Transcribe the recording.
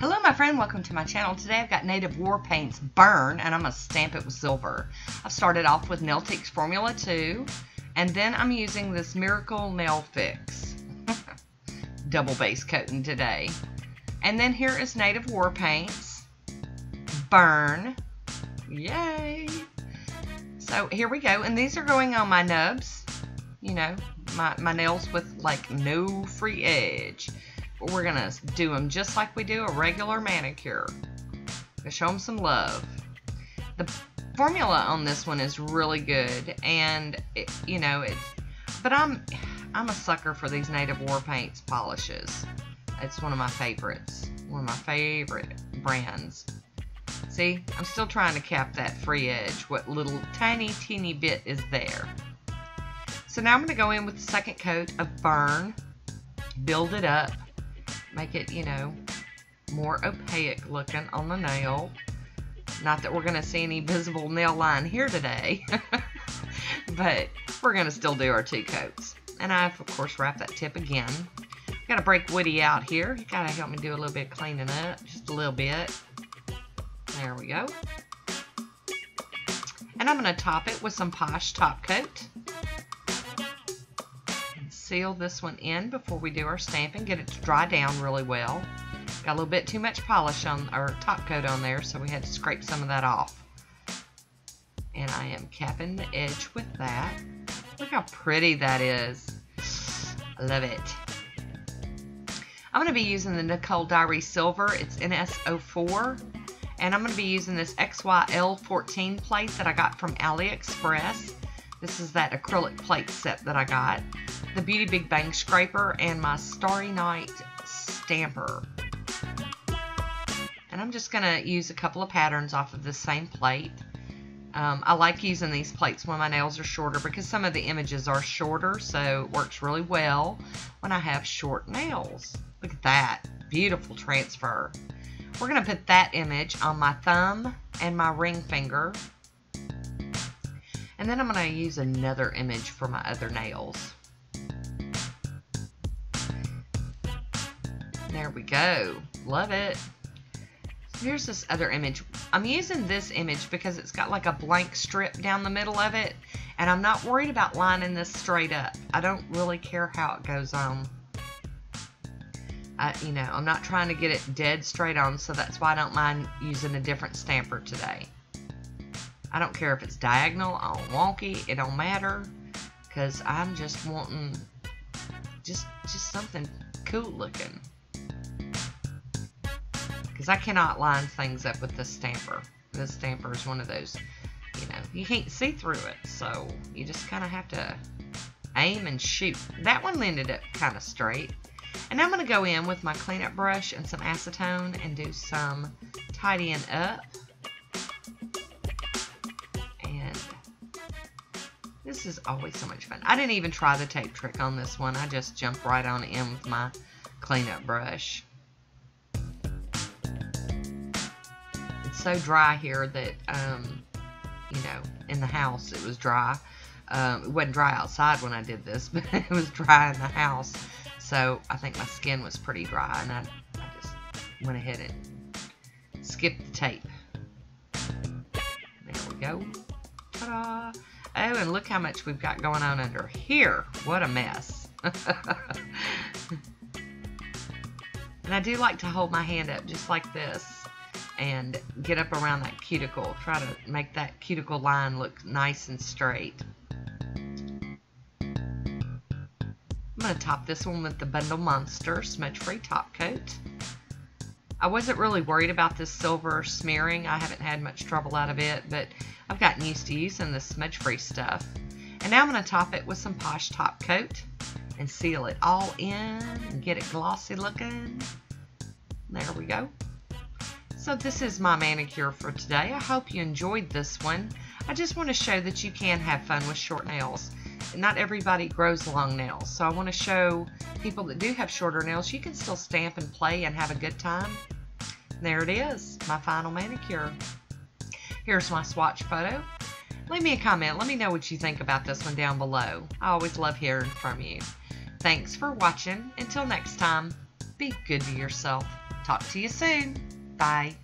Hello my friend, welcome to my channel. Today I've got Native War Paints Burn and I'm going to stamp it with silver. I've started off with Nailtique's Formula 2 and then I'm using this Miracle Nail Fix double base coating today. And then here is Native War Paints Burn. Yay! So here we go and these are going on my nubs, you know, my, my nails with like no free edge we're to do them just like we do a regular manicure. To show them some love. The formula on this one is really good, and it, you know it's. But I'm I'm a sucker for these Native War Paints polishes. It's one of my favorites. One of my favorite brands. See, I'm still trying to cap that free edge. What little tiny, teeny bit is there. So now I'm going to go in with the second coat of Burn. Build it up make it, you know, more opaque looking on the nail. Not that we're going to see any visible nail line here today, but we're going to still do our two coats. And I've, of course, wrapped that tip again. Got to break Woody out here. You got to help me do a little bit cleaning up, just a little bit. There we go. And I'm going to top it with some Posh Top Coat seal this one in before we do our stamping, get it to dry down really well. Got a little bit too much polish on our top coat on there, so we had to scrape some of that off. And I am capping the edge with that. Look how pretty that is. I love it. I'm going to be using the Nicole Diary Silver. It's NS04. And I'm going to be using this XYL14 plate that I got from AliExpress. This is that acrylic plate set that I got the Beauty Big Bang Scraper, and my Starry Night Stamper. And I'm just going to use a couple of patterns off of the same plate. Um, I like using these plates when my nails are shorter because some of the images are shorter, so it works really well when I have short nails. Look at that. Beautiful transfer. We're going to put that image on my thumb and my ring finger. And then I'm going to use another image for my other nails. There we go. Love it. So here's this other image. I'm using this image because it's got like a blank strip down the middle of it. And I'm not worried about lining this straight up. I don't really care how it goes on. I, you know, I'm not trying to get it dead straight on, so that's why I don't mind using a different stamper today. I don't care if it's diagonal or wonky, it don't matter, because I'm just wanting just just something cool looking because I cannot line things up with this stamper. This stamper is one of those, you know, you can't see through it, so you just kind of have to aim and shoot. That one ended up kind of straight. And I'm going to go in with my cleanup brush and some acetone and do some tidying up. And this is always so much fun. I didn't even try the tape trick on this one. I just jumped right on in with my cleanup brush. So dry here that, um, you know, in the house it was dry. Um, it wasn't dry outside when I did this, but it was dry in the house. So I think my skin was pretty dry, and I, I just went ahead and skipped the tape. There we go. Ta-da! Oh, and look how much we've got going on under here. What a mess. and I do like to hold my hand up just like this and get up around that cuticle. Try to make that cuticle line look nice and straight. I'm going to top this one with the Bundle Monster Smudge Free Top Coat. I wasn't really worried about this silver smearing. I haven't had much trouble out of it, but I've gotten used to using the smudge free stuff. And now I'm going to top it with some Posh Top Coat and seal it all in and get it glossy looking. There we go. So this is my manicure for today. I hope you enjoyed this one. I just want to show that you can have fun with short nails. Not everybody grows long nails, so I want to show people that do have shorter nails, you can still stamp and play and have a good time. There it is, my final manicure. Here's my swatch photo. Leave me a comment. Let me know what you think about this one down below. I always love hearing from you. Thanks for watching. Until next time, be good to yourself. Talk to you soon. Bye.